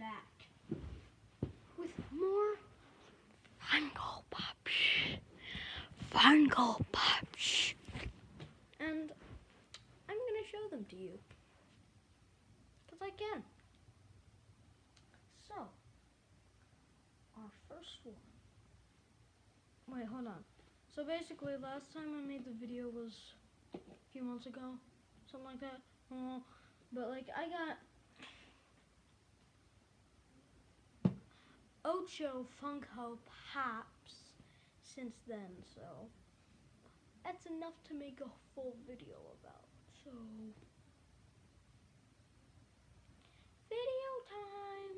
back with more Funko Pops. Funko Pops. And I'm going to show them to you. Because I can. So, our first one. Wait, hold on. So basically, last time I made the video was a few months ago, something like that. But like, I got Ocho Funko Pops since then, so that's enough to make a full video about. So, video time.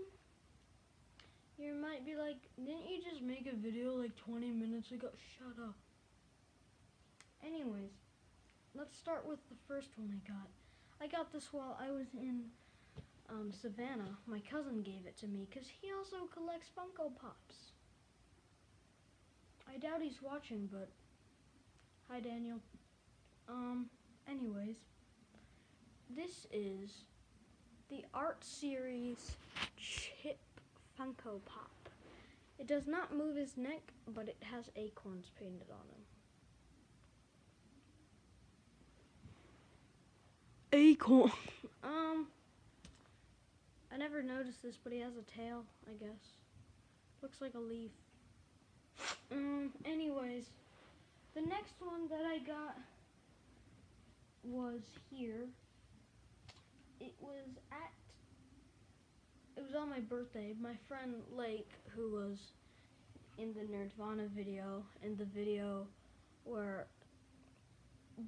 You might be like, didn't you just make a video like 20 minutes ago? Shut up. Anyways, let's start with the first one I got. I got this while I was in um, Savannah. My cousin gave it to me because he also collects Funko Pops. I doubt he's watching, but hi Daniel. Um, anyways, this is the Art Series Chip Funko Pop. It does not move his neck, but it has acorns painted on him. Acorn. um, I never noticed this, but he has a tail, I guess. Looks like a leaf. Um, anyways, the next one that I got was here. It was at, it was on my birthday. My friend Lake, who was in the Nerdvana video, in the video where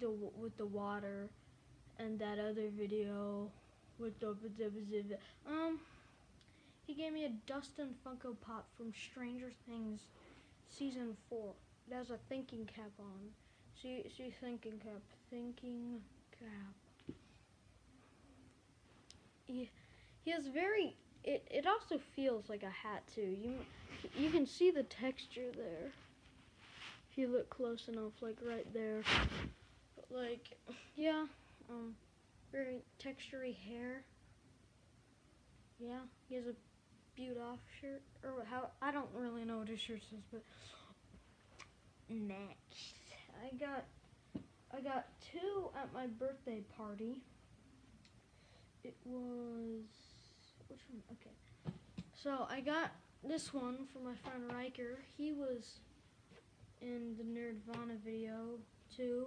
the with the water and that other video with the um he gave me a Dustin Funko Pop from Stranger Things season four. It has a thinking cap on. See see thinking cap. Thinking cap. He, he has very it, it also feels like a hat too. You you can see the texture there. If you look close enough, like right there. But like yeah, um, very textury hair. Yeah, he has a Butte off shirt, or how, I don't really know what his shirt says, but next, I got, I got two at my birthday party. It was, which one, okay. So I got this one from my friend Riker. He was in the Nerdvana video too.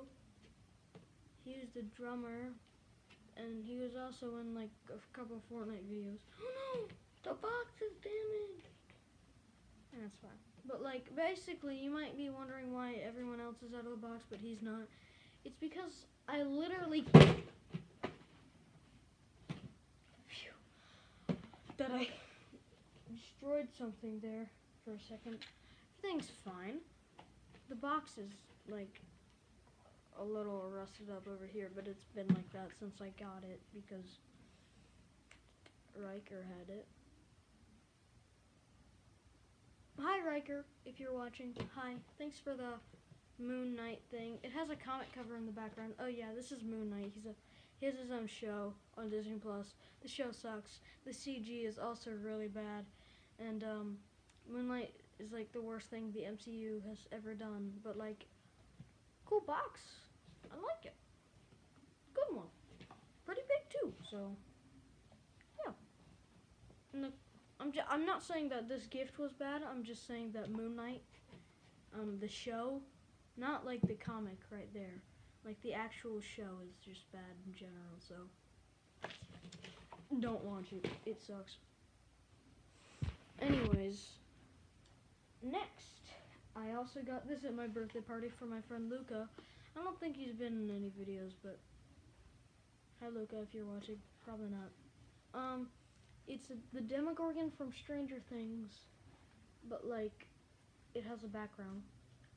He was the drummer, and he was also in like a couple Fortnite videos. Oh no, the box is damaged. And that's fine. But like basically, you might be wondering why everyone else is out of the box, but he's not. It's because I literally that I destroyed something there for a second. Everything's fine. The box is like a little rusted up over here, but it's been like that since I got it because Riker had it. Hi Riker, if you're watching. Hi. Thanks for the Moon Knight thing. It has a comic cover in the background. Oh yeah, this is Moon Knight. He's a he has his own show on Disney Plus. The show sucks. The CG is also really bad. And um Moon Knight is like the worst thing the MCU has ever done, but like cool box. I like it. Good one. Pretty big too. So yeah. And the, I'm j- I'm not saying that this gift was bad. I'm just saying that Moon Knight, um, the show, not like the comic right there. Like the actual show is just bad in general. So don't watch it. It sucks. Anyways, next, I also got this at my birthday party for my friend Luca. I don't think he's been in any videos, but hi Luca if you're watching. Probably not. Um, it's a, the Demogorgon from Stranger Things, but like it has a background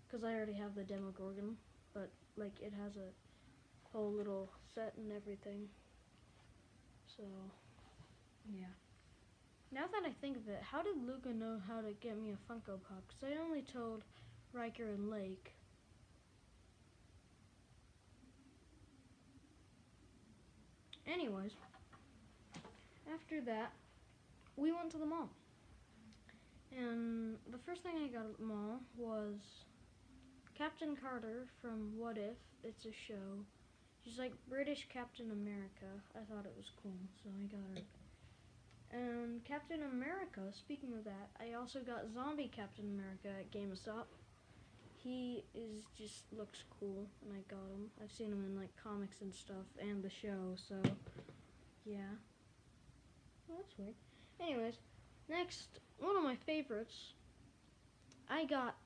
because I already have the Demogorgon, but like it has a whole little set and everything. So, yeah. Now that I think of it, how did Luca know how to get me a Funko Pop? Because I only told Riker and Lake. Anyways, after that, we went to the mall. And the first thing I got at the mall was Captain Carter from What If. It's a show. She's like British Captain America. I thought it was cool, so I got her. And Captain America, speaking of that, I also got Zombie Captain America at GameStop. He is just looks cool, and I got him. I've seen him in like comics and stuff, and the show. So, yeah. Well, that's weird. Anyways, next, one of my favorites. I got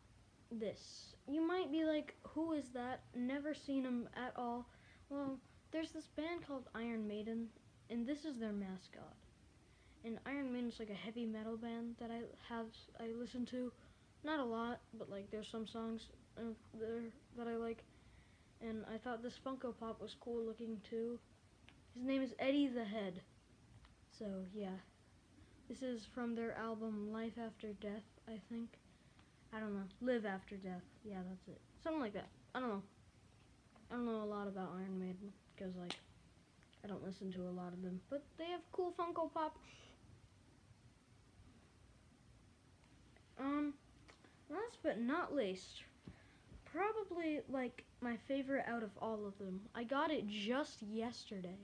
this. You might be like, who is that? Never seen him at all. Well, there's this band called Iron Maiden, and this is their mascot. And Iron Maiden's like a heavy metal band that I have I listen to, not a lot, but like there's some songs there that I like. And I thought this Funko Pop was cool looking too. His name is Eddie the Head. So yeah, this is from their album Life After Death, I think. I don't know. Live After Death. Yeah, that's it. Something like that. I don't know. I don't know a lot about Iron Maiden because like I don't listen to a lot of them, but they have cool Funko Pop. Um, but not least, probably like my favorite out of all of them. I got it just yesterday.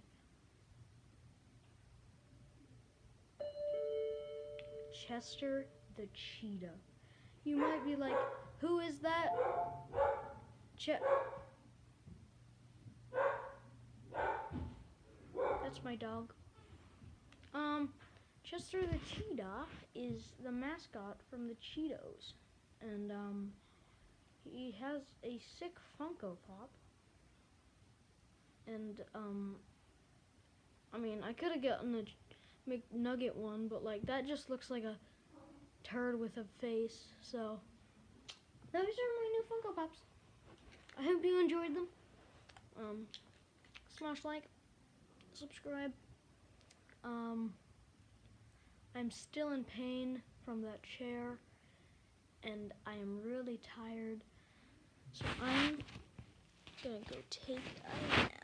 Chester the cheetah. You might be like, who is that? Ch- That's my dog. Um, Chester the cheetah is the mascot from the Cheetos, and um, he has a sick Funko Pop. And um, I mean, I could have gotten the McNugget one, but like that just looks like a turd with a face. So those are my new Funko Pops. I hope you enjoyed them. Um, smash like, subscribe. Um, I'm still in pain from that chair, and I am really tired. So I'm gonna go take a nap.